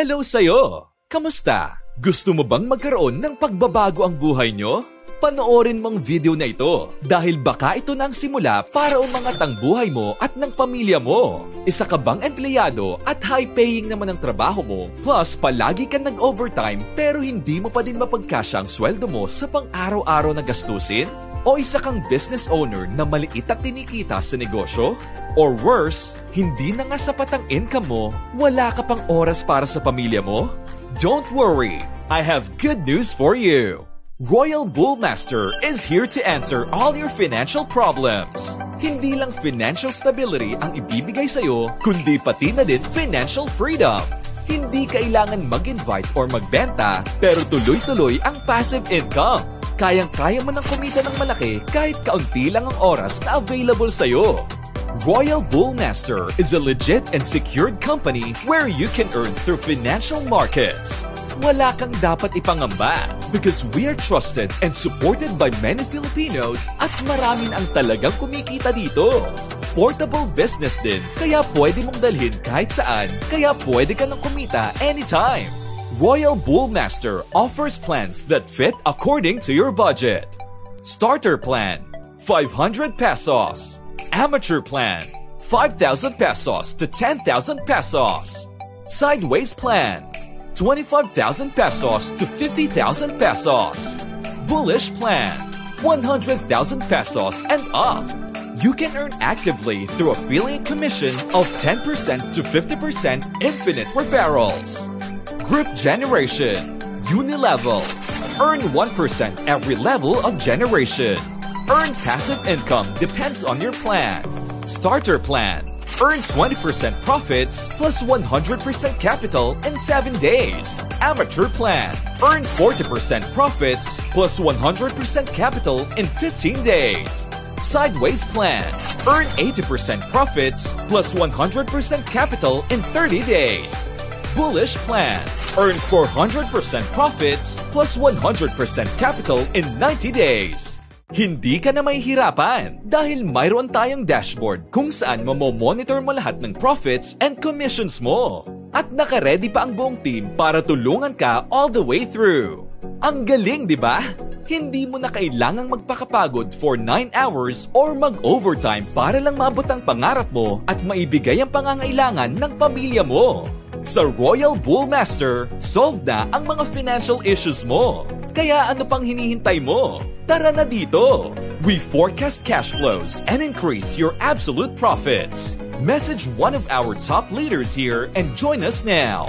Hello sa'yo! Kamusta? Gusto mo bang magkaroon ng pagbabago ang buhay nyo? Panoorin mong video na ito dahil baka ito na ang simula para umangat ang buhay mo at ng pamilya mo. Isa ka bang empleyado at high-paying naman ang trabaho mo plus palagi ka nag-overtime pero hindi mo pa din mapagkasya ang sweldo mo sa pang-araw-araw na gastusin? O isa kang business owner na maliit ang kinikita sa negosyo? Or worse, hindi na nga sapat ang income mo, wala ka pang oras para sa pamilya mo? Don't worry, I have good news for you. Royal Bullmaster is here to answer all your financial problems. Hindi lang financial stability ang ibibigay sa'yo, kundi pati na din financial freedom. Hindi kailangan mag-invite or magbenta, pero tuloy-tuloy ang passive income. Kayang-kaya mo nang kumita ng malaki kahit kaunti lang ang oras na available sa'yo. Royal Bullmaster is a legit and secured company where you can earn through financial markets. Wala kang dapat ipangamba because we are trusted and supported by many Filipinos at maraming ang talagang kumikita dito. Portable business din, kaya pwede mong dalhin kahit saan, kaya pwede ka nang kumita anytime. Royal Bullmaster offers plans that fit according to your budget. Starter plan, 500 pesos. Amateur plan, 5,000 pesos to 10,000 pesos. Sideways plan, 25,000 pesos to 50,000 pesos. Bullish plan, 100,000 pesos and up. You can earn actively through affiliate commission of 10% to 50% infinite referrals. Group generation, unilevel. Earn 1% every level of generation. Earn passive income depends on your plan. Starter plan. Earn 20% profits plus 100% capital in 7 days. Amateur plan. Earn 40% profits plus 100% capital in 15 days. Sideways plan. Earn 80% profits plus 100% capital in 30 days. Bullish plan. Earn 400% profits plus 100% capital in 90 days. Hindi ka na mahihirapan dahil mayroon tayong dashboard kung saan mamomonitor mo lahat ng profits and commissions mo. At nakaredy pa ang buong team para tulungan ka all the way through. Ang galing, di ba? Hindi mo na kailangang magpakapagod for 9 hours or mag-overtime para lang mabot ang pangarap mo at maibigay ang pangangailangan ng pamilya mo. Sa Royal Bullmaster, solve na ang mga financial issues mo. Kaya ano pang hinihintay mo? Tara na dito! We forecast cash flows and increase your absolute profits. Message one of our top leaders here and join us now.